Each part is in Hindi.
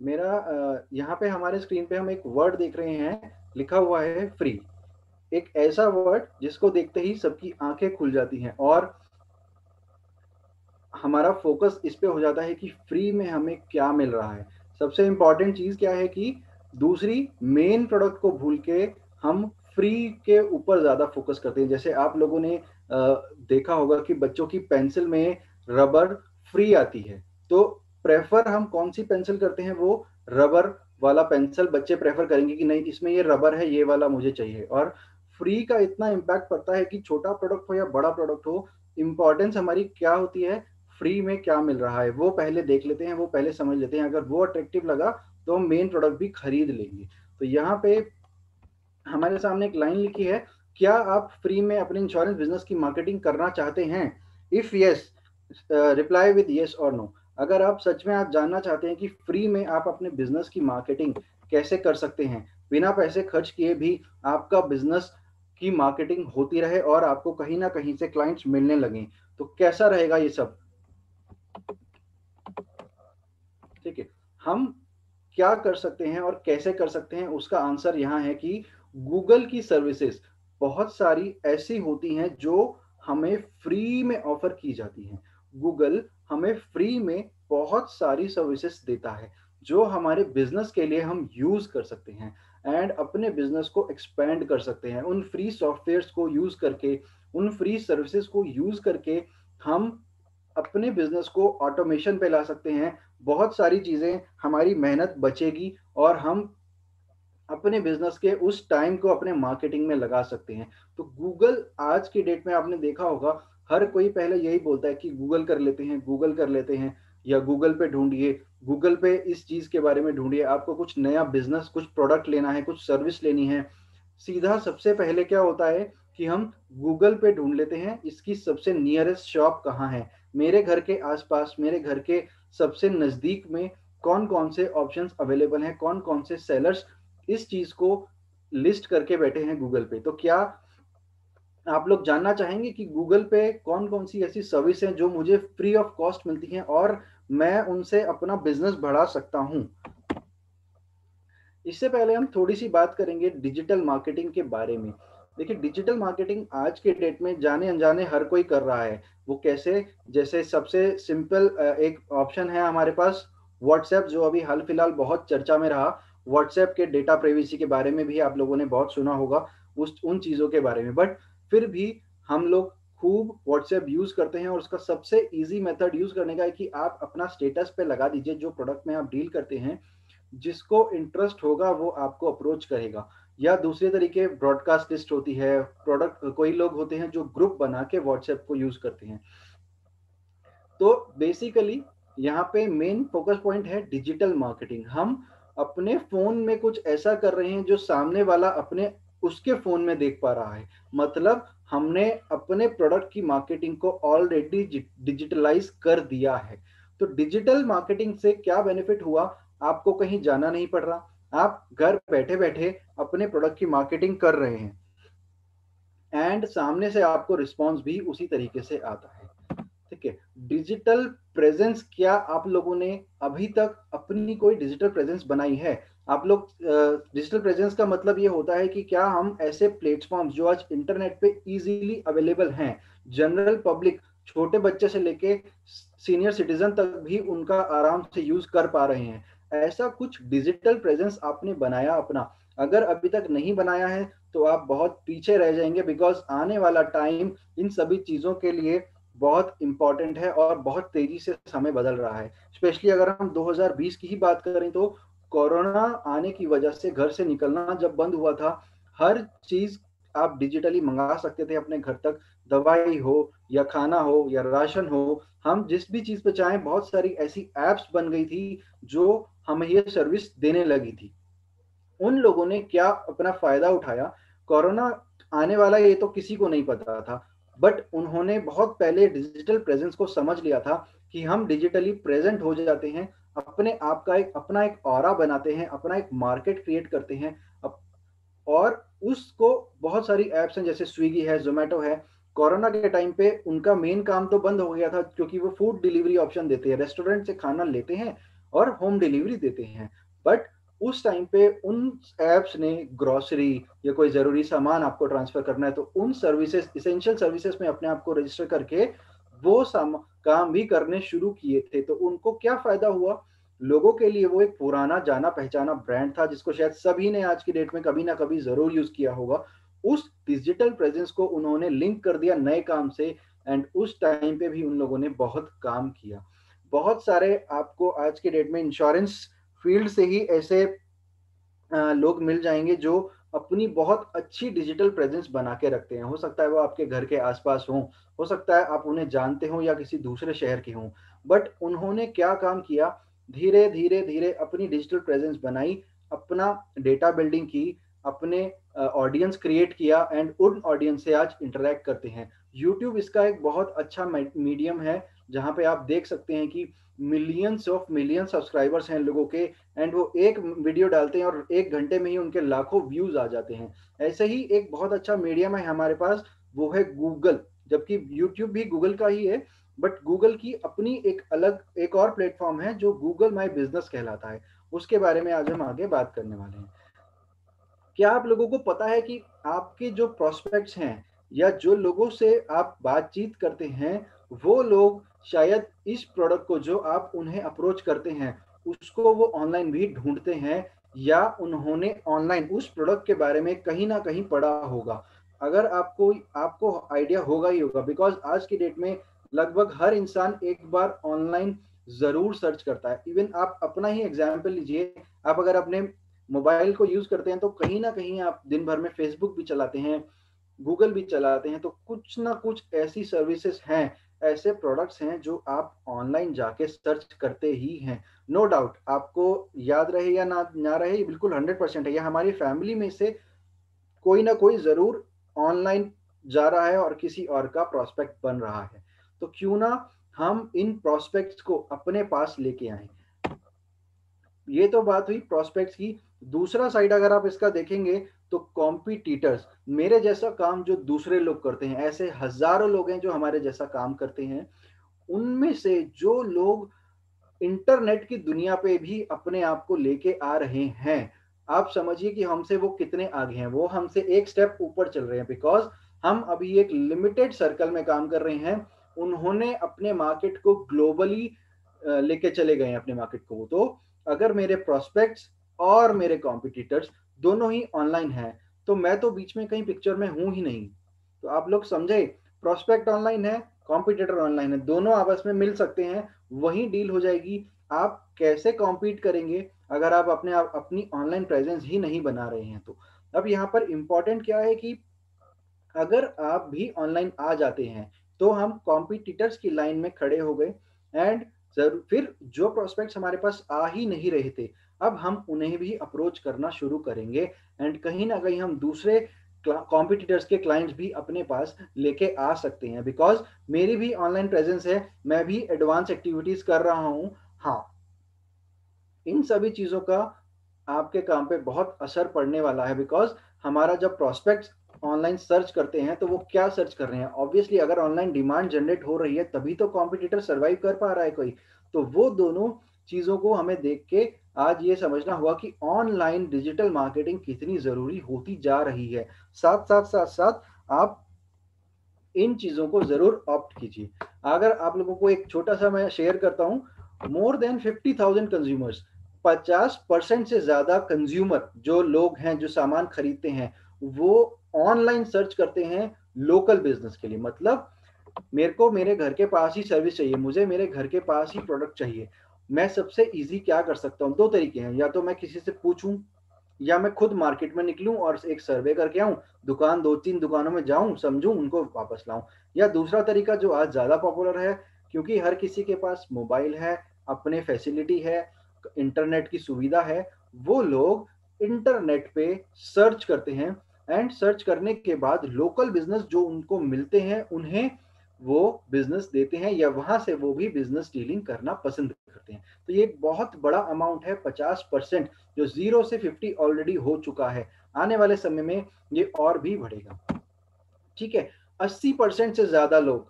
मेरा यहाँ पे हमारे स्क्रीन पे हम एक वर्ड देख रहे हैं, लिखा हुआ है फ्री एक ऐसा वर्ड जिसको देखते ही सबकी आँखें खुल जाती हैं और हमारा फोकस इस पे हो जाता है कि फ्री में हमें क्या मिल रहा है। सबसे इंपॉर्टेंट चीज़ क्या है कि दूसरी मेन प्रोडक्ट को भूल के हम फ्री के ऊपर ज़्यादा फोकस करते हैं। जैसे आप लोगों ने देखा होगा कि बच्चों की पेंसिल में रबर फ्री आती है। तो प्रेफर हम कौन सी पेंसिल करते हैं वो रबर वाला पेंसिल बच्चे प्रेफर करेंगे कि नहीं, इसमें ये रबर है, ये वाला मुझे चाहिए। और फ्री का इतना इम्पैक्ट पड़ता है कि छोटा प्रोडक्ट हो या बड़ा प्रोडक्ट हो इम्पोर्टेंस हमारी क्या होती है फ्री में क्या मिल रहा है, वो पहले देख लेते हैं, वो पहले समझ लेते हैं। अगर वो अट्रैक्टिव लगा तो हम मेन प्रोडक्ट भी खरीद लेंगे। तो यहाँ पे हमारे सामने एक लाइन लिखी है, क्या आप फ्री में अपने इंश्योरेंस बिज़नेस की मार्केटिंग करना चाहते हैं? If yes reply with yes और नो अगर आप सच में आप जानना चाहते हैं कि फ्री में आप अपने बिज़नेस की मार्केटिंग कैसे कर सकते हैं, बिना पैसे खर्च किए भी आपका बिज़नेस की मार्केटिंग होती रहे और आपको कहीं ना कहीं से क्लाइंट्स मिलने लगे। तो कैसा रहेगा ये सब? ठीक है, हम क्या कर सकते हैं और कैसे कर सकते हैं उसका आंसर यहाँ है कि गूगल की सर्विसेज़ बहुत सारी ऐसी होती हैं जो हमें फ्री में ऑफ़र की जाती हैं। गूगल हमें फ्री में बहुत सारी सर्विसेज़ देता है, जो हमारे बिज़नेस के लिए हम यूज़ कर सकते हैं एंड अपने बिज़नेस को एक्सपेंड कर सकते हैं। उन फ्री सॉफ्टवेयर को यूज़ करके, उन फ्री सर्विसेज़ को यूज़ करके हम अपने बिज़नेस को ऑटोमेशन पे ला सकते हैं। बहुत सारी चीज़ें, हमारी मेहनत बचेगी और हम अपने बिज़नेस के उस टाइम को अपने मार्केटिंग में लगा सकते हैं। तो गूगल आज की डेट में आपने देखा होगा हर कोई पहले यही बोलता है कि गूगल कर लेते हैं गूगल कर लेते हैं, या गूगल पे ढूंढिए। गूगल पे इस चीज़ के बारे में ढूंढिए। आपको कुछ नया बिज़नेस कुछ प्रोडक्ट लेना है, कुछ सर्विस लेनी है। सीधा सबसे पहले क्या होता है कि हम गूगल पे ढूंढ लेते हैं, इसकी सबसे नियरेस्ट शॉप कहाँ है? मेरे घर के आसपास, मेरे घर के सबसे नज़दीक में कौन कौन से ऑप्शंस अवेलेबल हैं कौन कौन से सेलर्स इस चीज़ को लिस्ट करके बैठे हैं गूगल पे। तो क्या आप लोग जानना चाहेंगे कि गूगल पे कौन कौन सी ऐसी सर्विस हैं जो मुझे फ्री ऑफ़ कॉस्ट मिलती हैं और मैं उनसे अपना बिज़नेस बढ़ा सकता हूँ। इससे पहले हम थोड़ी सी बात करेंगे डिजिटल मार्केटिंग के बारे में। देखिए डिजिटल मार्केटिंग आज के डेट में जाने अनजाने हर कोई कर रहा है। वो कैसे? जैसे सबसे सिंपल एक ऑप्शन है हमारे पास व्हाट्सएप जो अभी हाल फ़िलहाल बहुत चर्चा में रहा। व्हाट्सएप के डेटा प्राइवेसी के बारे में भी आप लोगों ने बहुत सुना होगा उस, उन चीज़ों के बारे में। बट फिर भी हम लोग खूब व्हाट्सएप यूज़ करते हैं और उसका सबसे इजी मेथड यूज़ करने का है कि आप अपना स्टेटस पे लगा दीजिए जो प्रोडक्ट में आप डील करते हैं, जिसको इंटरेस्ट होगा वो आपको अप्रोच करेगा। या दूसरे तरीके ब्रॉडकास्ट लिस्ट होती है प्रोडक्ट कोई लोग होते हैं जो ग्रुप बना के व्हाट्सएप को यूज़ करते हैं। तो बेसिकली यहाँ पे मेन फोकस पॉइंट है डिजिटल मार्केटिंग हम अपने फ़ोन में कुछ ऐसा कर रहे हैं जो सामने वाला अपने उसके फ़ोन में देख पा रहा है। मतलब हमने अपने प्रोडक्ट की मार्केटिंग को ऑलरेडी डिजिटलाइज कर दिया है। तो डिजिटल मार्केटिंग से क्या बेनिफिट हुआ? आपको कहीं जाना नहीं पड़ रहा। आप घर बैठे बैठे अपने प्रोडक्ट की मार्केटिंग कर रहे हैं। एंड सामने से आपको रिस्पॉन्स भी उसी तरीके से आता है। ठीक है डिजिटल प्रेजेंस क्या आप लोगों ने अभी तक अपनी कोई डिजिटल प्रेजेंस बनाई है? आप लोग डिजिटल प्रेजेंस का मतलब ये होता है कि क्या हम ऐसे प्लेटफॉर्म जो आज इंटरनेट पे इजीली अवेलेबल हैं जनरल पब्लिक छोटे बच्चे से लेके सीनियर सिटीजन तक भी उनका आराम से यूज़ कर पा रहे हैं। ऐसा कुछ डिजिटल प्रेजेंस आपने बनाया अपना? अगर अभी तक नहीं बनाया है तो आप बहुत पीछे रह जाएँगे बिकॉज़ आने वाला टाइम इन सभी चीज़ों के लिए बहुत इंपॉर्टेंट है और बहुत तेज़ी से समय बदल रहा है। स्पेशली अगर हम 2020 की ही बात करें तो कोरोना आने की वजह से घर से निकलना जब बंद हुआ था, हर चीज़ आप डिजिटली मंगा सकते थे अपने घर तक। दवाई हो या खाना हो या राशन हो, हम जिस भी चीज़ पे चाहें बहुत सारी ऐसी एप्स बन गई थी जो हमें ये सर्विस देने लगी थी। उन लोगों ने क्या अपना फ़ायदा उठाया? कोरोना आने वाला ये तो किसी को नहीं पता था। बट उन्होंने बहुत पहले डिजिटल प्रेजेंस को समझ लिया था कि हम डिजिटली प्रेजेंट हो जाते हैं, अपने आप का एक, अपना एक और बनाते हैं, अपना एक मार्केट क्रिएट करते हैं। और उसको बहुत सारी एप्स हैं, जैसे स्विगी है जोमेटो है। कोरोना के टाइम पे उनका मेन काम तो बंद हो गया था, क्योंकि वो फ़ूड डिलीवरी ऑप्शन देते हैं रेस्टोरेंट से खाना लेते हैं और होम डिलीवरी देते हैं। बट उस टाइम पे उन एप्स ने ग्रोसरी या कोई ज़रूरी सामान आपको ट्रांसफ़र करना है तो उन सर्विसेज़ इसेंशियल सर्विसेज़ में अपने आप को रजिस्टर करके वो काम भी करने शुरू किए थे। तो उनको क्या फ़ायदा हुआ? लोगों के लिए वो एक पुराना जाना पहचाना ब्रांड था, जिसको शायद सभी ने आज की डेट में कभी ना कभी ज़रूर यूज़ किया होगा। उस डिजिटल प्रेजेंस को उन्होंने लिंक कर दिया नए काम से एंड उस टाइम पे भी उन लोगों ने बहुत काम किया। बहुत सारे आपको आज के डेट में इंश्योरेंस फ़ील्ड से ही ऐसे लोग मिल जाएँगे जो अपनी बहुत अच्छी डिजिटल प्रेजेंस बना के रखते हैं। हो सकता है वो आपके घर के आसपास हो हो सकता है आप उन्हें जानते हो या किसी दूसरे शहर के हों। बट उन्होंने क्या काम किया? धीरे धीरे धीरे अपनी डिजिटल प्रेजेंस बनाई, अपना डेटा बिल्डिंग की, अपने ऑडियंस क्रिएट किया एंड उन ऑडियंस से आज इंटरेक्ट करते हैं। यूट्यूब इसका एक बहुत अच्छा मीडियम है, जहाँ पे आप देख सकते हैं कि मिलियंस ऑफ़ मिलियन सब्सक्राइबर्स हैं लोगों के एंड वो एक वीडियो डालते हैं और एक घंटे में ही उनके लाखों व्यूज़ आ जाते हैं। ऐसे ही एक बहुत अच्छा मीडियम है हमारे पास, वो है गूगल जबकि यूट्यूब भी गूगल का ही है बट गूगल की अपनी एक अलग, एक और प्लेटफॉर्म है जो गूगल माई बिज़नेस कहलाता है। उसके बारे में आज हम आगे बात करने वाले हैं। क्या आप लोगों को पता है कि आपके जो प्रोस्पेक्ट्स हैं या जो लोगों से आप बातचीत करते हैं, वो लोग शायद इस प्रोडक्ट को जो आप उन्हें अप्रोच करते हैं, उसको वो ऑनलाइन भी ढूंढते हैं या उन्होंने ऑनलाइन उस प्रोडक्ट के बारे में कहीं ना कहीं पढ़ा होगा। अगर आपको आपको आइडिया होगा ही होगा बिकॉज़ आज की डेट में लगभग हर इंसान एक बार ऑनलाइन ज़रूर सर्च करता है। इवन आप अपना ही एग्ज़ाम्पल लीजिए, आप अगर अपने मोबाइल को यूज़ करते हैं तो कहीं ना कहीं आप दिन भर में फेसबुक भी चलाते हैं गूगल भी चलाते हैं तो कुछ ना कुछ ऐसी सर्विसेज़ हैं ऐसे प्रोडक्ट्स हैं जो आप ऑनलाइन जाके सर्च करते ही हैं। नो no डाउट आपको याद रहे या ना ना रहे बिल्कुल हंड्रेड परसेंट है। या हमारी फैमिली में से कोई ना कोई ज़रूर ऑनलाइन जा रहा है और किसी और का प्रोस्पेक्ट बन रहा है। तो क्यों ना हम इन प्रोस्पेक्ट्स को अपने पास लेके आए। ये तो बात हुई प्रोस्पेक्ट्स की। दूसरा साइड अगर आप इसका देखेंगे तो कॉम्पिटिटर्स मेरे जैसा काम जो दूसरे लोग करते हैं, ऐसे हज़ारों लोग हैं जो हमारे जैसा काम करते हैं, उनमें से जो लोग इंटरनेट की दुनिया पे भी अपने आप को लेके आ रहे हैं, आप समझिए कि हमसे वो कितने आगे हैं, वो हमसे एक स्टेप ऊपर चल रहे हैं बिकॉज़ हम अभी एक लिमिटेड सर्कल में काम कर रहे हैं, उन्होंने अपने मार्केट को ग्लोबली लेके चले गए हैं अपने मार्केट को तो अगर मेरे प्रोस्पेक्ट्स और मेरे कॉम्पिटिटर्स दोनों ही ऑनलाइन है। तो मैं तो बीच में कहीं पिक्चर में हूँ ही नहीं। तो आप लोग समझे प्रोस्पेक्ट ऑनलाइन है कॉम्पिटिटर ऑनलाइन है, दोनों आपस में मिल सकते हैं, वही डील हो जाएगी। आप कैसे कॉम्पीट करेंगे अगर आप अपने आप, अपनी ऑनलाइन प्रेजेंस ही नहीं बना रहे हैं तो? अब यहाँ पर इंपॉर्टेंट क्या है कि अगर आप भी ऑनलाइन आ जाते हैं तो हम कॉम्पिटिटर्स की लाइन में खड़े हो गए। एंड फिर जो प्रोस्पेक्ट्स हमारे पास आ ही नहीं रहे थे अब हम उन्हें भी अप्रोच करना शुरू करेंगे एंड कहीं ना कहीं हम दूसरे कॉम्पिटिटर्स के क्लाइंट्स भी अपने पास लेके आ सकते हैं बिकॉज़ मेरी भी ऑनलाइन प्रेजेंस है, मैं भी एडवांस एक्टिविटीज़ कर रहा हूँ। हाँ इन सभी चीज़ों का आपके काम पे बहुत असर पड़ने वाला है बिकॉज़ हमारा जब प्रोस्पेक्ट ऑनलाइन सर्च करते हैं तो वो क्या सर्च कर रहे हैं? ऑब्वियसली अगर ऑनलाइन डिमांड जनरेट हो रही है, तभी तो कॉम्पिटिटर सर्वाइव कर पा रहा है कोई। तो वो दोनों चीज़ों को हमें देख के आज ये समझना हुआ कि ऑनलाइन डिजिटल मार्केटिंग कितनी ज़रूरी होती जा रही है। साथ साथ साथ साथ आप इन चीज़ों को ज़रूर ऑप्ट कीजिए। अगर आप लोगों को एक छोटा सा मैं शेयर करता हूँ more than fifty thousand consumers पचास परसेंट से ज़्यादा कंज्यूमर जो लोग हैं, जो सामान खरीदते हैं, वो ऑनलाइन सर्च करते हैं लोकल बिज़नेस के लिए। मतलब मेरे को मेरे घर के पास ही सर्विस चाहिए, मुझे मेरे घर के पास ही प्रोडक्ट चाहिए। मैं सबसे इजी क्या कर सकता हूँ? दो तरीके हैं। या तो मैं किसी से पूछूँ, या मैं खुद मार्केट में निकलूं और एक सर्वे करके आऊँ, दुकान, दो तीन दुकानों में जाऊँ, समझूं, उनको वापस लाऊं। या दूसरा तरीका जो आज ज़्यादा पॉपुलर है, क्योंकि हर किसी के पास मोबाइल है, अपने फैसिलिटी है इंटरनेट की सुविधा है, वो लोग इंटरनेट पे सर्च करते हैं। एंड सर्च करने के बाद लोकल बिज़नेस जो उनको मिलते हैं, उन्हें वो बिज़नेस देते हैं या वहाँ से वो भी बिज़नेस डीलिंग करना पसंद करते हैं। तो ये बहुत बड़ा अमाउंट है, पचास परसेंट जो ज़ीरो से फिफ्टी ऑलरेडी हो चुका है। आने वाले समय में ये और भी बढ़ेगा। ठीक है, अस्सी परसेंट से ज़्यादा लोग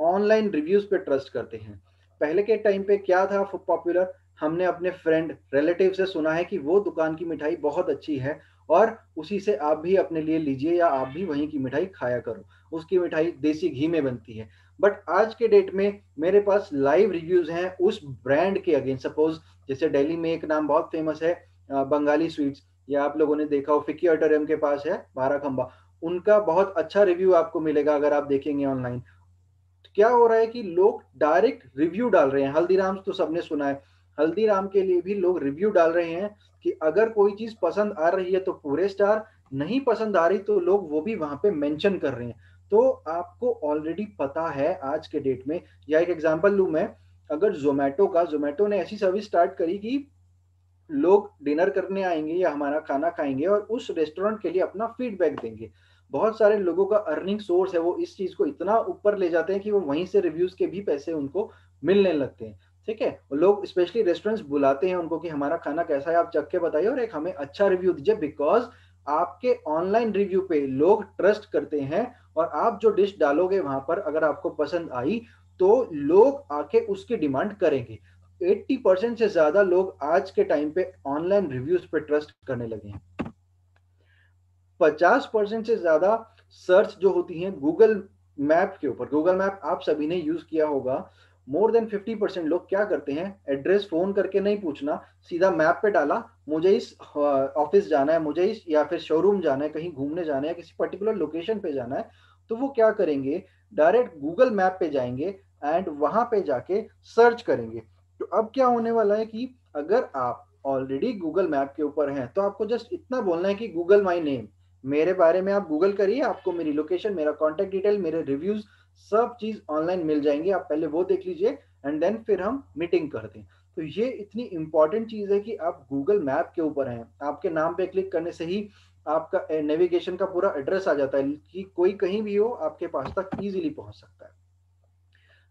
ऑनलाइन रिव्यूज़ पे ट्रस्ट करते हैं। पहले के टाइम पे क्या था पॉपुलर हमने अपने फ्रेंड रिलेटिव से सुना है कि वो दुकान की मिठाई बहुत अच्छी है और उसी से आप भी अपने लिए लीजिए या आप भी वहीं की मिठाई खाया करो। उसकी मिठाई देसी घी में बनती है। बट आज के डेट में मेरे पास लाइव रिव्यूज़ हैं उस ब्रांड के अगेंस्ट सपोज़ जैसे दिल्ली में एक नाम बहुत फ़ेमस है बंगाली स्वीट्स या आप लोगों ने देखा हो फिक्की ऑटोरियम के पास है बारा खंबा। उनका बहुत अच्छा रिव्यू आपको मिलेगा अगर आप देखेंगे ऑनलाइन क्या हो रहा है कि लोग डायरेक्ट रिव्यू डाल रहे हैं। हल्दीराम तो सबने सुना है। हल्दीराम के लिए भी लोग रिव्यू डाल रहे हैं कि अगर कोई चीज़ पसंद आ रही है तो पूरे स्टार नहीं पसंद आ रही तो लोग वो भी वहाँ पे मेंशन कर रहे हैं। तो आपको ऑलरेडी पता है आज के डेट में। या एक एग्जांपल लू मैं, अगर जोमेटो का जोमेटो ने ऐसी सर्विस स्टार्ट करी कि लोग डिनर करने आएँगे या हमारा खाना खाएँगे और उस रेस्टोरेंट के लिए अपना फीडबैक देंगे। बहुत सारे लोगों का अर्निंग सोर्स है, वो इस चीज़ को इतना ऊपर ले जाते हैं कि वो वहीं से रिव्यूज़ के भी पैसे उनको मिलने लगते हैं। ठीक है? लोग स्पेशली रेस्टोरेंट्स बुलाते हैं उनको कि हमारा खाना कैसा है, आप चख के बताइए और एक हमें अच्छा रिव्यू दीजिए बिकॉज़ आपके ऑनलाइन रिव्यू पे लोग ट्रस्ट करते हैं और आप जो डिश डालोगे वहाँ पर, अगर आपको पसंद आई तो लोग आके उसकी डिमांड करेंगे। 80 परसेंट से ज़्यादा लोग आज के टाइम पे ऑनलाइन रिव्यूज़ पे ट्रस्ट करने लगे हैं। 50 परसेंट से ज़्यादा सर्च जो होती है गूगल मैप के ऊपर। गूगल मैप आप सभी ने यूज़ किया होगा। मोर देन 50 परसेंट लोग क्या करते हैं? एड्रेस फ़ोन करके नहीं पूछना। सीधा मैप पे डाला, मुझे इस ऑफ़िस जाना है, मुझे इस या फिर शोरूम जाना है, कहीं घूमने जाना है, किसी पर्टिकुलर लोकेशन पे जाना है तो वो क्या करेंगे? डायरेक्ट गूगल मैप पे जाएँगे एंड वहाँ पे जाके सर्च करेंगे। तो अब क्या होने वाला है कि अगर आप ऑलरेडी गूगल मैप के ऊपर हैं तो आपको जस्ट इतना बोलना है कि गूगल माई नेम मेरे बारे में आप गूगल करिए, आपको मेरी लोकेशन मेरा कॉन्टेक्ट डिटेल मेरे रिव्यूज़ सब चीज़ ऑनलाइन मिल जाएँगे। आप पहले वो देख लीजिए एंड देन फिर हम मीटिंग करते हैं तो ये इतनी इंपॉर्टेंट चीज़ है कि आप गूगल मैप के ऊपर हैं। आपके नाम पे क्लिक करने से ही आपका नेविगेशन का पूरा एड्रेस आ जाता है कि कोई कहीं भी हो, आपके पास तक इजीली पहुँच सकता है।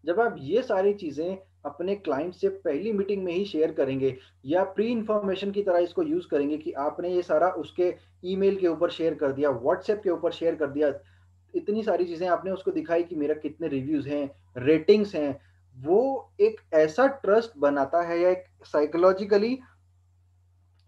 जब आप ये सारी चीज़ें अपने क्लाइंट से पहली मीटिंग में ही शेयर करेंगे या प्री इंफॉर्मेशन की तरह इसको यूज़ करेंगे कि आपने ये सारा उसके ईमेल के ऊपर शेयर कर दिया व्हाट्सएप के ऊपर शेयर कर दिया, इतनी सारी चीज़ें आपने उसको दिखाई कि मेरा कितने रिव्यूज़ हैं रेटिंग्स हैं, वो एक ऐसा ट्रस्ट बनाता है या एक साइकोलॉजिकली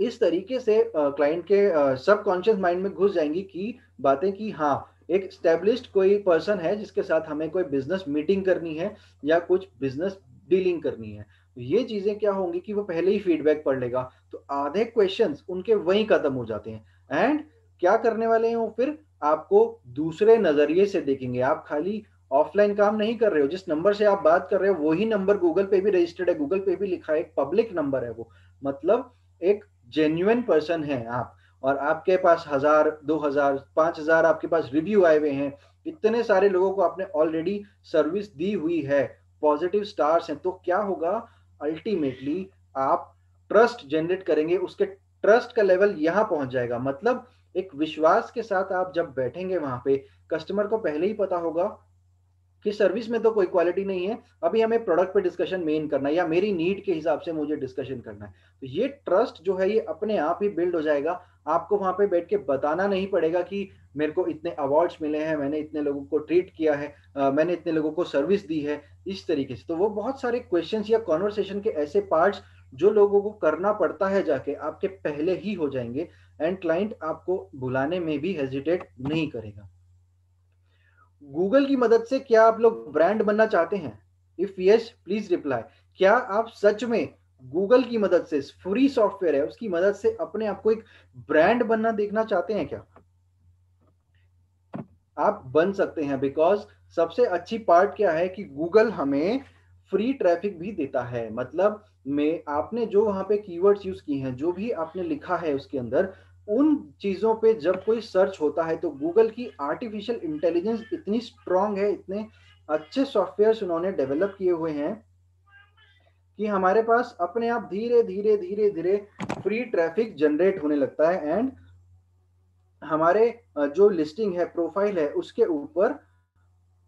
इस तरीके से क्लाइंट के सबकॉन्शियस माइंड में घुस जाएँगी कि बातें कि हाँ एक स्टेब्लिश्ड कोई पर्सन है जिसके साथ हमें कोई बिज़नेस मीटिंग करनी है या कुछ बिज़नेस डीलिंग करनी है। तो ये चीज़ें क्या होंगी कि वो पहले ही फीडबैक पढ़ लेगा। तो आधे क्वेश्चंस उनके वहीं खत्म हो जाते हैं। एंड क्या करने वाले हैं वो फिर? आपको दूसरे नज़रिए से देखेंगे। आप खाली ऑफलाइन काम नहीं कर रहे हो। जिस नंबर से आप बात कर रहे हो, वही नंबर गूगल पे भी रजिस्टर्ड है। गूगल पे भी लिखा है, एक पब्लिक नंबर है वो। मतलब एक जेन्युन पर्सन है आप। और आपके पास हज़ार, दो हज़ार, पाँच हज़ार आपके पास रिव्यू आए हुए हैं। इतने सारे लोगों को आपने ऑलरेडी सर्विस दी हुई है पॉजिटिव स्टार्स हैं। तो क्या होगा? अल्टीमेटली आप ट्रस्ट जनरेट करेंगे, उसके ट्रस्ट का लेवल यहाँ पहुँच जाएगा। मतलब एक विश्वास के साथ आप जब बैठेंगे वहाँ पे कस्टमर को पहले ही पता होगा कि सर्विस में तो कोई क्वालिटी नहीं है अभी हमें प्रोडक्ट पे डिस्कशन मेन करना है या मेरी नीड के हिसाब से मुझे डिस्कशन करना है। तो ये ट्रस्ट जो है ये अपने आप ही बिल्ड हो जाएगा। आपको वहाँ पे बैठ के बताना नहीं पड़ेगा कि मेरे को इतने अवार्ड्स मिले हैं मैंने इतने लोगों को ट्रीट किया है आ, मैंने इतने लोगों को सर्विस दी है इस तरीके से। तो वो बहुत सारे क्वेश्चन या कॉन्वर्सेशन के ऐसे पार्ट्स जो लोगों को करना पड़ता है जाके आपके पहले ही हो जाएँगे एंड क्लाइंट आपको बुलाने में भी हेजिटेट नहीं करेगा। गूगल की मदद से क्या आप लोग ब्रांड बनना चाहते हैं? इफ़ यस प्लीज़ रिप्लाई क्या आप सच में गूगल की मदद से, फ्री सॉफ्टवेयर है, उसकी मदद से अपने आप को एक ब्रांड बनना देखना चाहते हैं क्या? आप बन सकते हैं बिकॉज़ सबसे अच्छी पार्ट क्या है कि गूगल हमें फ्री ट्रैफ़िक भी देता है। मतलब में, आपने जो वहाँ पे कीवर्ड्स यूज़ किए हैं, जो भी आपने लिखा है उसके अंदर उन चीज़ों पे जब कोई सर्च होता है तो गूगल की आर्टिफिशियल इंटेलिजेंस इतनी स्ट्रांग है, इतने अच्छे सॉफ्टवेयर उन्होंने डेवलप किए हुए हैं कि हमारे पास अपने आप धीरे धीरे धीरे धीरे फ्री ट्रैफ़िक जनरेट होने लगता है एंड हमारे जो लिस्टिंग है प्रोफ़ाइल है, उसके ऊपर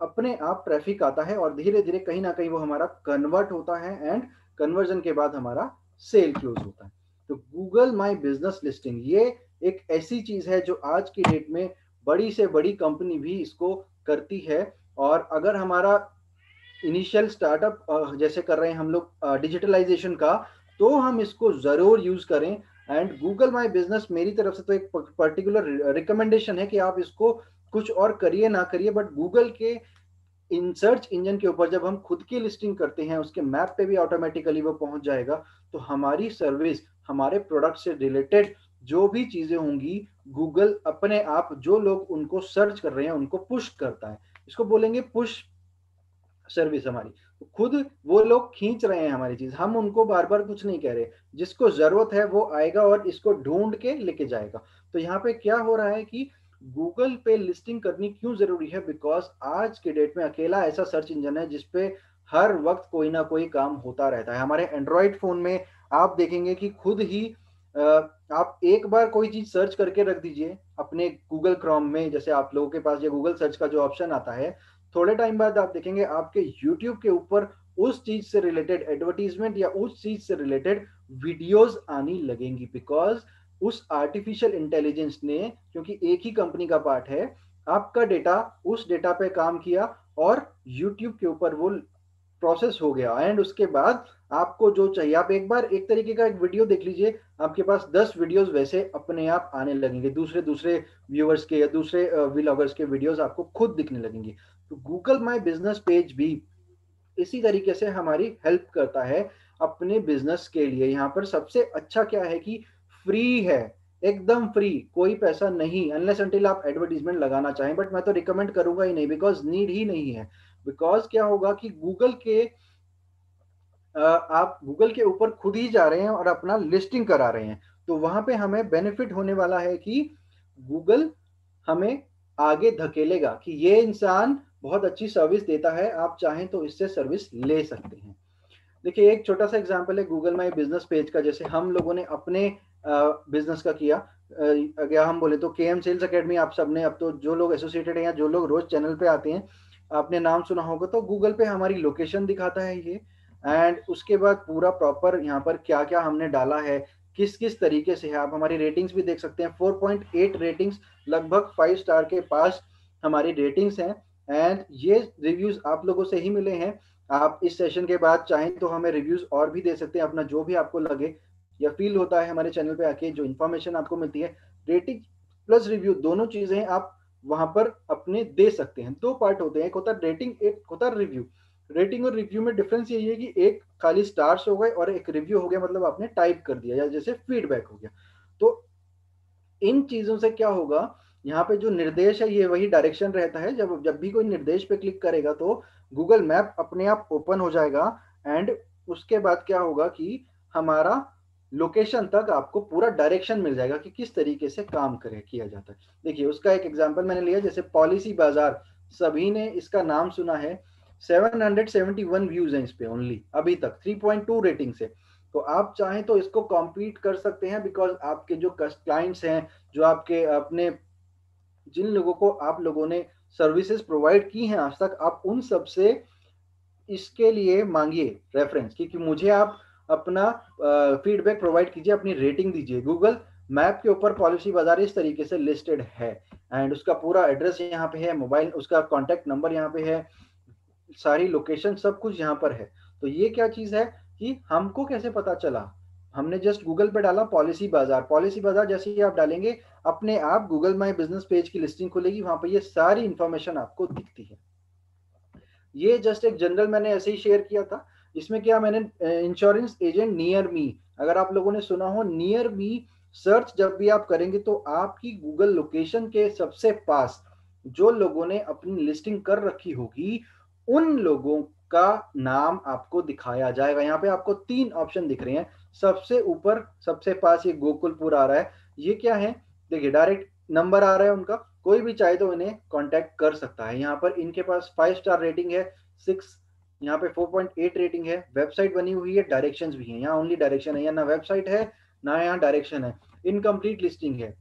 अपने आप ट्रैफ़िक आता है और धीरे धीरे कहीं ना कहीं वो हमारा कन्वर्ट होता है एंड कन्वर्जन के बाद हमारा सेल क्लोज होता है। तो गूगल माई बिज़नेस लिस्टिंग ये एक ऐसी चीज़ है जो आज की डेट में बड़ी से बड़ी कंपनी भी इसको करती है। और अगर हमारा इनिशियल स्टार्टअप जैसे कर रहे हैं हम लोग डिजिटलाइजेशन का तो हम इसको ज़रूर यूज़ करें। एंड गूगल माई बिज़नेस मेरी तरफ़ से तो एक पर्टिकुलर रिकमेंडेशन है कि आप इसको कुछ और करिए ना करिए बट गूगल के इन सर्च इंजन के ऊपर जब हम खुद की लिस्टिंग करते हैं, उसके मैप पे भी ऑटोमेटिकली वो पहुँच जाएगा। तो हमारी सर्विस हमारे प्रोडक्ट से रिलेटेड जो भी चीज़ें होंगी गूगल अपने आप, जो लोग उनको सर्च कर रहे हैं, उनको पुश करता है। इसको बोलेंगे पुश सर्विस हमारी। खुद वो लोग खींच रहे हैं हमारी चीज़। हम उनको बार बार कुछ नहीं कह रहे। जिसको ज़रूरत है वो आएगा और इसको ढूंढ के लेके जाएगा। तो यहाँ पे क्या हो रहा है कि गूगल पे लिस्टिंग करनी क्यों ज़रूरी है? बिकॉज़ आज के डेट में अकेला ऐसा सर्च इंजन है जिसपे हर वक्त कोई ना कोई काम होता रहता है। हमारे एंड्रॉयड फ़ोन में आप देखेंगे कि खुद ही आप एक बार कोई चीज़ सर्च करके रख दीजिए अपने गूगल क्रोम में, जैसे आप लोगों के पास ये गूगल सर्च का जो ऑप्शन आता है, थोड़े टाइम बाद आप देखेंगे आपके यूट्यूब के ऊपर उस चीज़ से रिलेटेड एडवर्टीजमेंट या उस चीज़ से रिलेटेड वीडियोस आनी लगेंगी बिकॉज़ उस आर्टिफिशियल इंटेलिजेंस ने, क्योंकि एक ही कंपनी का पार्ट है, आपका डेटा उस डेटा पे काम किया और यूट्यूब के ऊपर वो प्रोसेस हो गया। एंड उसके बाद आपको जो चाहिए, आप एक बार एक तरीके का एक वीडियो देख लीजिए आपके पास दस वीडियोस वैसे अपने आप आने लगेंगे। दूसरे दूसरे व्यूअर्स के या दूसरे व्लॉगर्स के वीडियोस आपको खुद दिखने लगेंगे। तो गूगल माई बिज़नेस पेज भी इसी तरीके से हमारी हेल्प करता है अपने बिज़नेस के लिए। यहाँ पर सबसे अच्छा क्या है कि फ्री है, एकदम फ्री कोई पैसा नहीं अनलेस अंटिल आप एडवर्टीजमेंट लगाना चाहें। बट मैं तो रिकमेंड करूँगा ही नहीं बिकॉज़ नीड ही नहीं है। बिकॉज़ क्या होगा कि गूगल के आप गूगल के ऊपर खुद ही जा रहे हैं और अपना लिस्टिंग करा रहे हैं। तो वहाँ पे हमें बेनिफिट होने वाला है कि गूगल हमें आगे धकेलेगा कि ये इंसान बहुत अच्छी सर्विस देता है, आप चाहें तो इससे सर्विस ले सकते हैं। देखिए, एक छोटा सा एग्जांपल है गूगल माई बिज़नेस पेज का, जैसे हम लोगों ने अपने बिज़नेस का किया। अगर हम बोले तो के एम सेल्स अकेडमी आप सबने, अब तो जो लोग एसोसिएटेड हैं या जो लोग रोज चैनल पे आते हैं, आपने नाम सुना होगा तो गूगल पे हमारी लोकेशन दिखाता है ये। एंड उसके बाद पूरा प्रॉपर यहाँ पर क्या क्या हमने डाला है? किस किस तरीके से है? आप हमारी रेटिंग्स भी देख सकते हैं। 4.8 रेटिंग्स लगभग फाइव स्टार के पास हमारी रेटिंग्स हैं। एंड ये रिव्यूज़ आप लोगों से ही मिले हैं। आप इस सेशन के बाद चाहें तो हमें रिव्यूज़ और भी दे सकते हैं। अपना जो भी आपको लगे या फील होता है हमारे चैनल पे आके, जो इन्फॉर्मेशन आपको मिलती है। रेटिंग प्लस रिव्यू दोनों चीज़ें आप वहाँ पर अपने दे सकते हैं। दो पार्ट होते हैं। एक होता रेटिंग एक होता रिव्यू रेटिंग और रिव्यू में डिफरेंस यही है कि एक खाली स्टार्स हो गए और एक रिव्यू हो गया मतलब आपने टाइप कर दिया, या जैसे फीडबैक हो गया। तो इन चीज़ों से क्या होगा, यहाँ पे जो निर्देश है, ये वही डायरेक्शन रहता है। जब जब भी कोई निर्देश पे क्लिक करेगा तो गूगल मैप अपने आप ओपन हो जाएगा एंड उसके बाद क्या होगा कि हमारा लोकेशन तक आपको पूरा डायरेक्शन मिल जाएगा कि किस तरीके से काम करे, किया जाता है। देखिए, उसका एक एग्जांपल मैंने लिया, जैसे पॉलिसी बाज़ार सभी ने इसका नाम सुना है। 771 व्यूज़ हैं इस पे ओनली अभी तक 3.2 रेटिंग से। तो आप चाहें तो इसको कॉम्पीट कर सकते हैं बिकॉज़ आपके जो क्लाइंट्स हैं, जो आपके अपने, जिन लोगों को आप लोगों ने सर्विसेज़ प्रोवाइड की हैं आज तक, आप उन सबसे इसके लिए मांगिए रेफरेंस क्योंकि मुझे आप अपना फीडबैक प्रोवाइड कीजिए, अपनी रेटिंग दीजिए। गूगल मैप के ऊपर पॉलिसी बाज़ार इस तरीके से लिस्टेड है। एंड उसका पूरा एड्रेस यहाँ पे है मोबाइल उसका कॉन्टेक्ट नंबर यहाँ पे है। सारी लोकेशन सब कुछ यहाँ पर है। तो ये क्या चीज़ है कि हमको कैसे पता चला? हमने जस्ट गूगल पे डाला पॉलिसी बाज़ार। पॉलिसी बाज़ार जैसे ही आप डालेंगे, अपने आप गूगल माई बिज़नेस पेज की लिस्टिंग खुलेगी, वहाँ पर ये सारी इंफॉर्मेशन आपको दिखती है। ये जस्ट एक जनरल मैंने ऐसे ही शेयर किया था इसमें क्या मैंने इंश्योरेंस एजेंट नियर मी अगर आप लोगों ने सुना हो नियर मी सर्च जब भी आप करेंगे तो आपकी गूगल लोकेशन के सबसे पास जो लोगों ने अपनी लिस्टिंग कर रखी होगी उन लोगों का नाम आपको दिखाया जाएगा। यहाँ पे आपको तीन ऑप्शन दिख रहे हैं। सबसे ऊपर, सबसे पास ये गोकुलपुर आ रहा है। ये क्या है? देखिए डायरेक्ट नंबर आ रहा है उनका। कोई भी चाहे तो इन्हें कांटेक्ट कर सकता है। यहाँ पर इनके पास फाइव स्टार रेटिंग है सिक्स यहाँ पे 4.8 रेटिंग है। वेबसाइट बनी हुई है डायरेक्शंस भी हैं। यहाँ ओनली डायरेक्शन है। यहाँ ना वेबसाइट है, ना यहाँ डायरेक्शन है। इनकम्प्लीट लिस्टिंग है।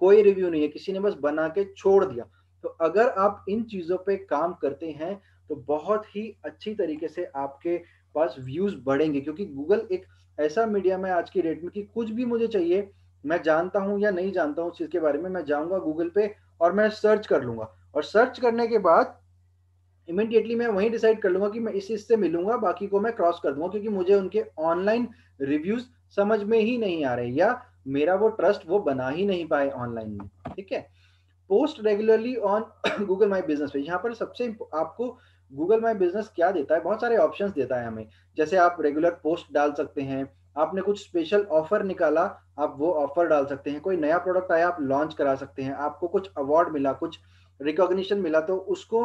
कोई रिव्यू नहीं है। किसी ने बस बना के छोड़ दिया। तो अगर आप इन चीज़ों पे काम करते हैं तो बहुत ही अच्छी तरीके से आपके पास व्यूज़ बढ़ेंगे, क्योंकि गूगल एक ऐसा मीडिया में आज की डेट में कि कुछ भी मुझे चाहिए, मैं जानता हूँ या नहीं जानता हूँ उस चीज़ के बारे में, मैं जाऊँगा गूगल पे और मैं सर्च कर लूँगा। और सर्च करने के बाद इमीडिएटली मैं वहीं डिसाइड कर लूँगा कि मैं इस इससे मिलूँगा, बाकी को मैं क्रॉस कर दूँगा, क्योंकि मुझे उनके ऑनलाइन रिव्यूज़ समझ में ही नहीं आ रहे, या मेरा वो ट्रस्ट वो बना ही नहीं पाए ऑनलाइन में, ठीक है? Post regularly on Google My Business पे यहाँ पर सबसे आपको गूगल माई बिज़नेस क्या देता है? बहुत सारे ऑप्शंस देता है हमें। जैसे आप रेगुलर पोस्ट डाल सकते हैं, आपने कुछ स्पेशल ऑफ़र निकाला, आप वो ऑफ़र डाल सकते हैं। कोई नया प्रोडक्ट आया, आप लॉन्च करा सकते हैं। आपको कुछ अवार्ड मिला, कुछ रिकॉग्निशन मिला तो उसको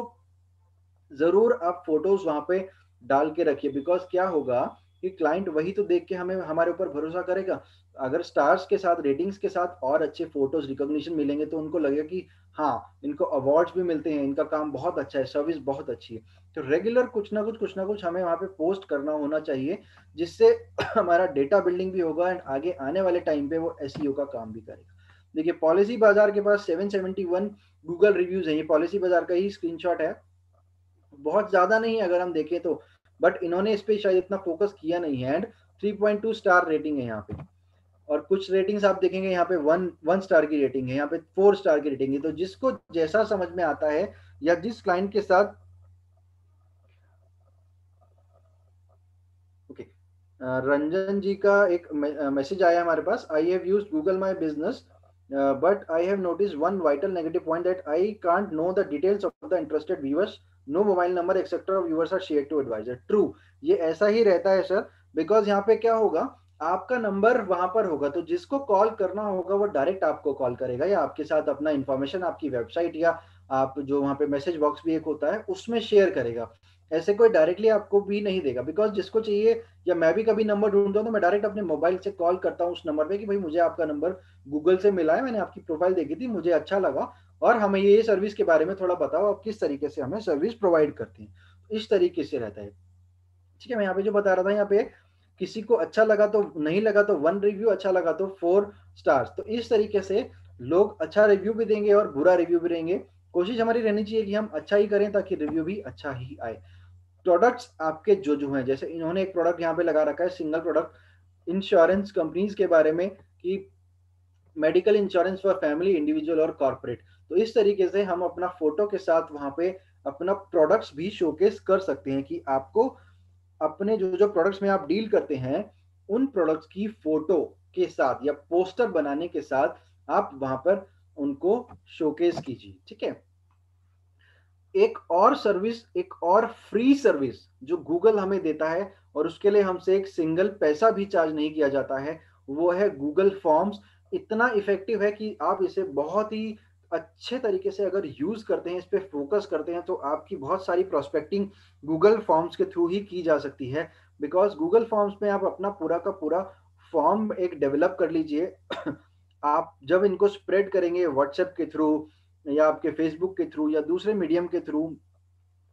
ज़रूर आप फ़ोटोज़ वहाँ पे डाल के रखिए। बिकॉज़ क्या होगा कि क्लाइंट वही तो देख के हमें, हमारे ऊपर भरोसा करेगा अगर स्टार्स के साथ रेटिंग्स के साथ और अच्छे फ़ोटोज़ रिकॉग्निशन मिलेंगे तो उनको लगेगा कि हाँ इनको अवार्ड्स भी मिलते हैं, इनका काम बहुत अच्छा है सर्विस बहुत अच्छी है। तो रेगुलर कुछ ना कुछ कुछ ना कुछ हमें वहाँ पे पोस्ट करना होना चाहिए, जिससे हमारा डेटा बिल्डिंग भी होगा एंड आगे आने वाले टाइम पे वो एस e का काम भी करेगा। देखिए पॉलिसी बाज़ार के पास 771 गूगल रिव्यूज़ है, ये पॉलिसी बाज़ार का ही स्क्रीनशॉट है। बहुत ज़्यादा नहीं अगर हम देखें तो बट इन्होंने इस पर शायद इतना फोकस किया नहीं है। एंड 3.2 स्टार रेटिंग है यहाँ पे। और कुछ रेटिंग्स आप देखेंगे, यहाँ पे वन वन स्टार की रेटिंग है, यहाँ पे फोर स्टार की रेटिंग है। तो जिसको जैसा समझ में आता है, या जिस क्लाइंट के साथ ओके रंजन जी का एक मैसेज आया हमारे पास। I have use Google My Business but I have notice one vital negative point that I can't know the details of the interested viewers no mobile number etcetera viewers are share to advisor true ये ऐसा ही रहता है सर बिकॉज़ यहाँ पे क्या होगा? आपका नंबर वहाँ पर होगा तो जिसको कॉल करना होगा, वो डायरेक्ट आपको कॉल करेगा, या आपके साथ अपना इंफॉर्मेशन आपकी वेबसाइट या आप जो वहाँ पे मैसेज बॉक्स भी एक होता है, उसमें शेयर करेगा। ऐसे कोई डायरेक्टली आपको भी नहीं देगा बिकॉज़ जिसको चाहिए, या मैं भी कभी नंबर ढूंढता हूँ तो मैं डायरेक्ट अपने मोबाइल से कॉल करता हूँ उस नंबर पे कि भाई मुझे आपका नंबर गूगल से मिला है, मैंने आपकी प्रोफ़ाइल देखी थी, मुझे अच्छा लगा, और हमें ये सर्विस के बारे में थोड़ा बताओ, आप किस तरीके से हमें सर्विस प्रोवाइड करते हैं। इस तरीके से रहता है। ठीक है, मैं यहाँ पे जो बता रहा था, यहाँ पे किसी को अच्छा लगा तो नहीं लगा तो वन रिव्यू अच्छा लगा तो फोर स्टार्स तो इस तरीके से लोग अच्छा रिव्यू भी देंगे और बुरा रिव्यू भी देंगे। कोशिश हमारी रहनी चाहिए कि हम अच्छा ही करें ताकि रिव्यू भी अच्छा ही आए। प्रोडक्ट्स आपके जो जो हैं, जैसे इन्होंने एक प्रोडक्ट यहाँ पे लगा रखा है सिंगल प्रोडक्ट इंश्योरेंस कंपनीज़ के बारे में कि medical insurance for family individual और कॉरपोरेट तो इस तरीके से हम अपना फ़ोटो के साथ वहाँ पे अपना प्रोडक्ट्स भी शोकेस कर सकते हैं कि आपको अपने जो जो प्रोडक्ट्स में आप डील करते हैं, उन प्रोडक्ट्स की फ़ोटो के साथ या पोस्टर बनाने के साथ आप वहाँ पर उनको शोकेस कीजिए, ठीक है? एक और सर्विस एक और फ्री सर्विस जो गूगल हमें देता है और उसके लिए हमसे एक सिंगल पैसा भी चार्ज नहीं किया जाता है, वो है गूगल फॉर्म्स इतना इफ़ेक्टिव है कि आप इसे बहुत ही अच्छे तरीके से अगर यूज़ करते हैं, इस पर फोकस करते हैं तो आपकी बहुत सारी प्रोस्पेक्टिंग गूगल फॉर्म्स के थ्रू ही की जा सकती है। बिकॉज़ गूगल फॉर्म्स में आप अपना पूरा का पूरा फॉर्म एक डेवलप कर लीजिए। आप जब इनको स्प्रेड करेंगे व्हाट्सएप के थ्रू या आपके फेसबुक के थ्रू या दूसरे मीडियम के थ्रू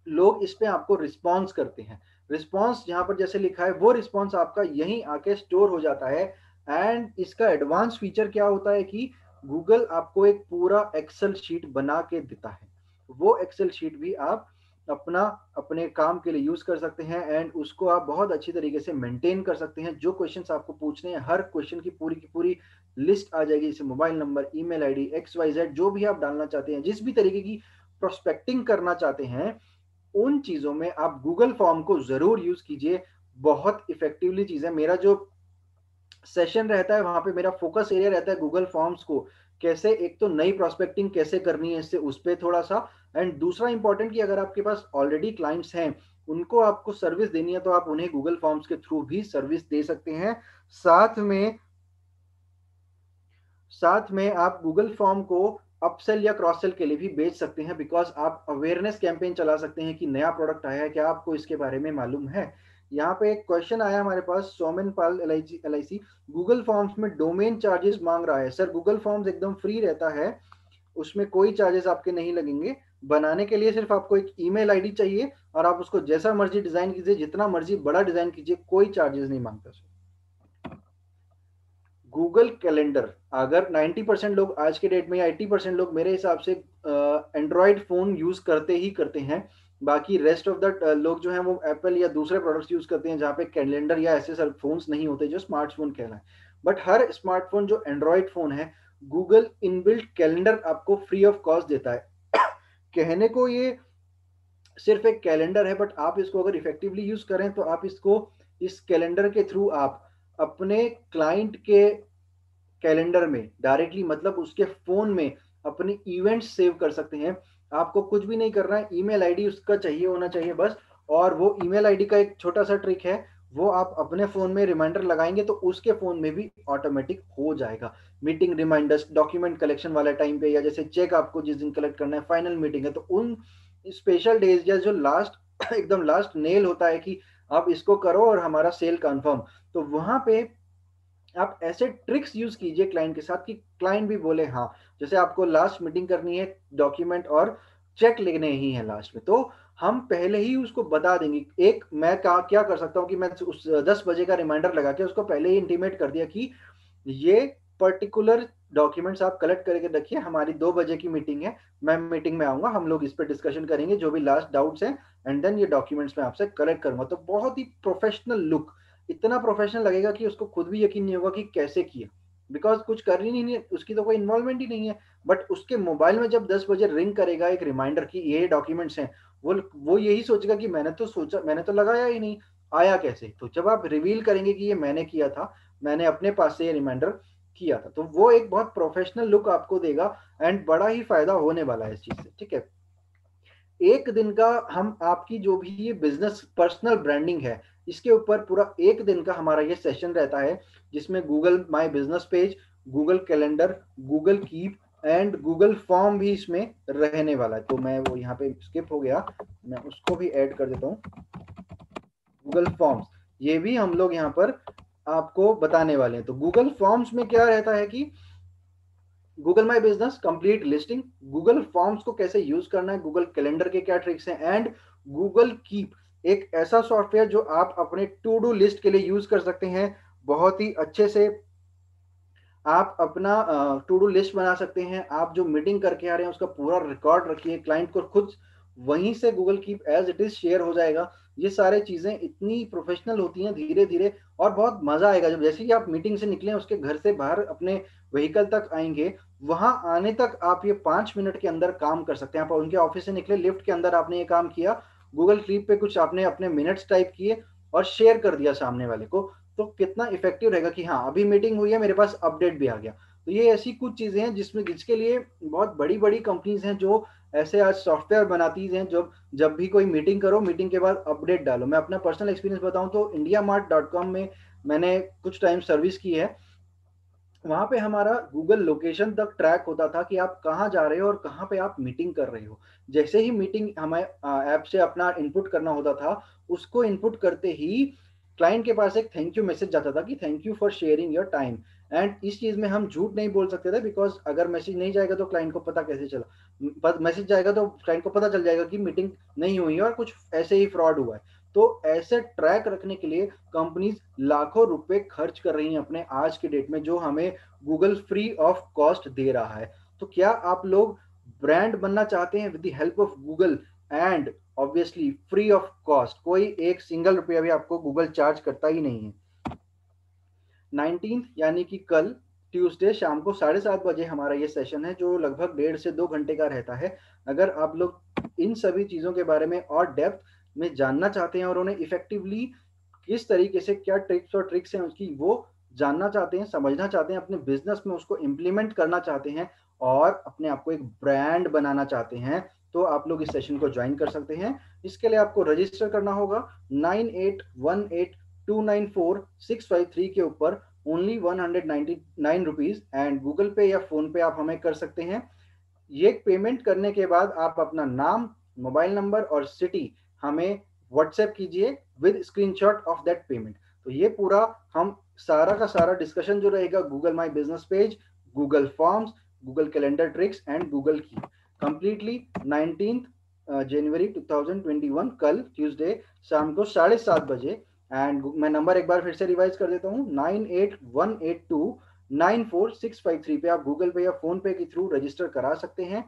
लोग इस पे आपको रिस्पॉन्स करते हैं। रिस्पॉन्स जहाँ पर जैसे लिखा है, वो रिस्पॉन्स आपका यहीं आके स्टोर हो जाता है। एंड इसका एडवांस फीचर क्या होता है कि गूगल आपको एक पूरा एक्सेल शीट बना के देता है। वो एक्सेल शीट भी आप अपना, अपने काम के लिए यूज़ कर सकते हैं एंड उसको आप बहुत अच्छी तरीके से मेंटेन कर सकते हैं। जो क्वेश्चंस आपको पूछने हैं, हर क्वेश्चन की पूरी की पूरी लिस्ट आ जाएगी। जैसे mobile number, email ID, X, Y, Z, जो भी आप डालना चाहते हैं, जिस भी तरीके की प्रोस्पेक्टिंग करना चाहते हैं, उन चीज़ों में आप गूगल फॉर्म को ज़रूर यूज़ कीजिए। बहुत इफेक्टिवली चीज़ है। मेरा जो सेशन रहता है, वहाँ पे मेरा फोकस एरिया रहता है गूगल फॉर्म्स को, कैसे एक तो नई प्रोस्पेक्टिंग कैसे करनी है इससे, उस पर थोड़ा सा। एंड दूसरा इंपॉर्टेंट कि अगर आपके पास ऑलरेडी क्लाइंट्स हैं, उनको आपको सर्विस देनी है तो आप उन्हें गूगल फॉर्म्स के थ्रू भी सर्विस दे सकते हैं। साथ में साथ में आप गूगल फॉर्म को अपसेल या क्रॉस सेल के लिए भी बेच सकते हैं बिकॉज़ आप अवेयरनेस कैंपेन चला सकते हैं कि नया प्रोडक्ट आया है, क्या आपको इसके बारे में मालूम है? यहाँ पे एक क्वेश्चन आया हमारे पास Somen Pal L I Google Forms में डोमेन चार्जेस मांग रहा है। सर गूगल फॉर्म्स एकदम फ्री रहता है, उसमें कोई चार्जेस आपके नहीं लगेंगे। बनाने के लिए सिर्फ़ आपको एक ईमेल आईडी चाहिए और आप उसको जैसा मर्ज़ी डिज़ाइन कीजिए, जितना मर्ज़ी बड़ा डिज़ाइन कीजिए, कोई चार्जेस नहीं माँगता सर गूगल कैलेंडर अगर 90 परसेंट लोग आज के डेट में या 80 परसेंट लोग मेरे हिसाब से एंड्रॉयड फ़ोन यूज़ करते ही करते हैं बाकी रेस्ट ऑफ़ द लोग जो है वो एप्पल या दूसरे प्रोडक्ट्स यूज़ करते हैं जहाँ पे कैलेंडर या ऐसे सर फोन्स नहीं होते जो स्मार्टफ़ोन कहना है बट हर स्मार्टफ़ोन जो एंड्रॉयड फ़ोन है गूगल इनबिल्ट कैलेंडर आपको फ्री ऑफ़ कॉस्ट देता है। कहने को ये सिर्फ़ एक कैलेंडर है बट आप इसको अगर इफेक्टिवली यूज़ करें तो आप इसको इस कैलेंडर के थ्रू आप अपने क्लाइंट के कैलेंडर में डायरेक्टली मतलब उसके फ़ोन में अपने इवेंट्स सेव कर सकते हैं। आपको कुछ भी नहीं करना है। ईमेल आईडी उसका चाहिए, होना चाहिए बस। और वो ईमेल आईडी का एक छोटा सा ट्रिक है, वो आप अपने फ़ोन में रिमाइंडर लगाएँगे तो उसके फ़ोन में भी ऑटोमेटिक हो जाएगा। मीटिंग रिमाइंडर्स, डॉक्यूमेंट कलेक्शन वाले टाइम पे या जैसे चेक आपको जिस दिन कलेक्ट करना है, फाइनल मीटिंग है तो उन स्पेशल डेज़ या जो लास्ट, एकदम लास्ट नेल होता है कि आप इसको करो और हमारा सेल कंफर्म तो वहाँ पे आप ऐसे ट्रिक्स यूज़ कीजिए क्लाइंट के साथ कि क्लाइंट भी बोले हाँ जैसे आपको लास्ट मीटिंग करनी है डॉक्यूमेंट और चेक लेने ही है लास्ट में। तो हम पहले ही उसको बता देंगे। एक, मैं क्या क्या कर सकता हूँ कि मैं उस, दस बजे का रिमाइंडर लगा के उसको पहले ही इंटीमेट कर दिया कि ये पर्टिकुलर डॉक्यूमेंट्स आप कलेक्ट करके रखिए। हमारी दो बजे की मीटिंग है, मैं मीटिंग में आऊँगा, हम लोग इस पर डिस्कशन करेंगे, जो भी लास्ट डाउट्स हैं एंड देन ये डॉक्यूमेंट्स मैं आपसे कलेक्ट करूँगा। तो बहुत ही प्रोफेशनल लुक इतना प्रोफेशनल लगेगा कि उसको खुद भी यकीन नहीं होगा कि कैसे किया। बिकॉज़ कुछ कर ही नहीं है उसकी तो कोई इन्वॉल्वमेंट ही नहीं है। बट उसके मोबाइल में जब दस बजे रिंग करेगा एक रिमाइंडर की ये डॉक्यूमेंट्स हैं, वो वो यही सोचेगा कि मैंने तो सोचा, मैंने तो लगाया ही नहीं, आया कैसे? तो जब आप रिवील करेंगे कि ये मैंने किया था, मैंने अपने पास से ये रिमाइंडर किया था तो वो एक बहुत प्रोफेशनल लुक आपको देगा एंड बड़ा ही फ़ायदा होने वाला है इस चीज़ से, ठीक है? एक दिन का हम आपकी जो भी ये बिज़नेस पर्सनल ब्रांडिंग है इसके ऊपर पूरा एक दिन का हमारा ये सेशन रहता है, जिसमें Google My Business page Google Calendar Google Keep and Google Form भी इसमें रहने वाला है। तो मैं वो यहाँ पे स्किप हो गया। मैं उसको भी ऐड कर देता हूँ। गूगल फॉर्म्स ये भी हम लोग यहाँ पर आपको बताने वाले हैं। तो गूगल फॉर्म्स में क्या रहता है कि Google My Business complete listing Google Forms को कैसे यूज़ करना है गूगल कैलेंडर के क्या ट्रिक्स हैं एंड गूगल कीप एक ऐसा सॉफ्टवेयर जो आप अपने टू डू लिस्ट के लिए यूज़ कर सकते हैं। बहुत ही अच्छे से आप अपना टू डू लिस्ट बना सकते हैं। आप जो मीटिंग करके आ रहे हैं, उसका पूरा रिकॉर्ड रखिए क्लाइंट को खुद वहीं से Google Keep as it is share हो जाएगा। ये सारे चीज़ें इतनी प्रोफेशनल होती हैं धीरे धीरे और बहुत मज़ा आएगा। जब जैसे ही आप मीटिंग से निकले, उसके घर से बाहर अपने व्हीकल तक आएँगे, वहाँ आने तक आप ये पाँच मिनट के अंदर काम कर सकते हैं। आप उनके ऑफ़िस से निकले लिफ्ट के अंदर आपने ये काम किया गूगल क्लीप पे कुछ आपने अपने मिनट्स टाइप किए और शेयर कर दिया सामने वाले को तो कितना इफ़ेक्टिव रहेगा कि हाँ अभी मीटिंग हुई है, मेरे पास अपडेट भी आ गया। तो ये ऐसी कुछ चीज़ें हैं जिसमें, जिसके लिए बहुत बड़ी बड़ी कंपनीज़ हैं जो ऐसे आज सॉफ्टवेयर बनाती हैं, जब जब भी कोई मीटिंग करो मीटिंग के बाद अपडेट डालो। मैं अपना पर्सनल एक्सपीरियंस बताऊँ तो इंडिया मार्ट डॉट कॉम में मैंने कुछ टाइम सर्विस की है। वहाँ पे हमारा गूगल लोकेशन तक ट्रैक होता था कि आप कहाँ जा रहे हो और कहाँ पे आप मीटिंग कर रहे हो। जैसे ही मीटिंग हमें ऐप से अपना इनपुट करना होता था, उसको इनपुट करते ही क्लाइंट के पास एक थैंक यू मैसेज जाता था कि thank you for sharing your time and इस चीज़ में हम झूठ नहीं बोल सकते थे बिकॉज़ अगर मैसेज नहीं जाएगा तो क्लाइंट को पता कैसे चला। मैसेज जाएगा तो क्लाइंट को पता चल जाएगा कि मीटिंग नहीं हुई और कुछ ऐसे ही फ्रॉड हुआ है। तो ऐसे ट्रैक रखने के लिए कंपनीज़ लाखों रुपए खर्च कर रही हैं अपने आज के डेट में, जो हमें गूगल फ्री ऑफ़ कॉस्ट दे रहा है। तो क्या आप लोग ब्रांड बनना चाहते हैं with the help of Google and obviously free of cost कोई एक सिंगल रुपया भी आपको गूगल चार्ज करता ही नहीं है। नाइनटीन यानी कि कल ट्यूसडे शाम को साढ़े सात बजे हमारा ये सेशन है, जो लगभग डेढ़ से दो घंटे का रहता है। अगर आप लोग इन सभी चीज़ों के बारे में और डेप्थ में जानना चाहते हैं और उन्हें इफेक्टिवली किस तरीके से क्या ट्रिक्स और ट्रिक्स हैं उसकी, वो जानना चाहते हैं, समझना चाहते हैं, अपने बिज़नेस में उसको इम्प्लीमेंट करना चाहते हैं और अपने आप को एक ब्रांड बनाना चाहते हैं तो आप लोग इस सेशन को ज्वाइन कर सकते हैं। इसके लिए आपको रजिस्टर करना होगा nine eight one eight two nine four six five three के ऊपर only one hundred ninety nine rupees and Google Pay या फ़ोन पे आप हमें कर सकते हैं। ये पेमेंट करने के बाद आप अपना नाम मोबाइल नंबर और सिटी हमें व्हाट्सएप कीजिए with screenshot of that payment तो ये पूरा हम सारा का सारा डिस्कशन जो रहेगा Google My Business page Google Forms Google Calendar tricks and Google की कंप्लीटली नाइनटीन जनवरी 2021 कल ट्यूसडे शाम को साढ़े सात बजे। एंड मैं नंबर एक बार फिर से रिवाइज कर देता हूँ nine eight one eight two nine four six five three पे आप गूगल पे या फ़ोन पे के थ्रू रजिस्टर करा सकते हैं।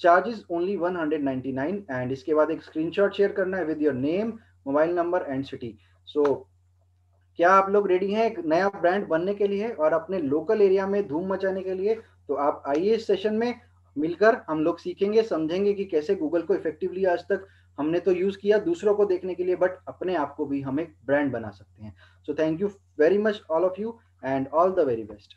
चार्जेस ओनली 199 एंड इसके बाद एक स्क्रीनशॉट शेयर करना है with your name mobile number and city so क्या आप लोग रेडी हैं एक नया ब्रांड बनने के लिए और अपने लोकल एरिया में धूम मचाने के लिए तो आप आइए इस सेशन में, मिलकर हम लोग सीखेंगे, समझेंगे कि कैसे गूगल को इफेक्टिवली आज तक हमने तो यूज़ किया दूसरों को देखने के लिए बट अपने आप को भी हम एक ब्रांड बना सकते हैं। So thank you very much all of you and all the very best.